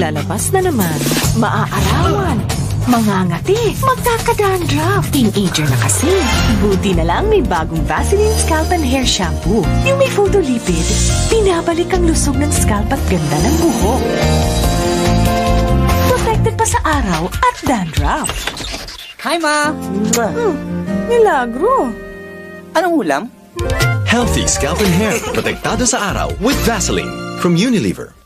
Lalabas na naman. Maaarawan. Mangangati. Magkakadandruff. Teenager na kasi. Buti na lang may bagong Vaseline Scalp and Hair Shampoo. Yung may photolipid. Pinabalik ang lusog ng scalp at ganda ng buhok. Protected pa sa araw at dandruff. Hi, Ma! Hmm. Milagro. Anong ulam? Healthy scalp and hair. Protektado sa araw with Vaseline from Unilever.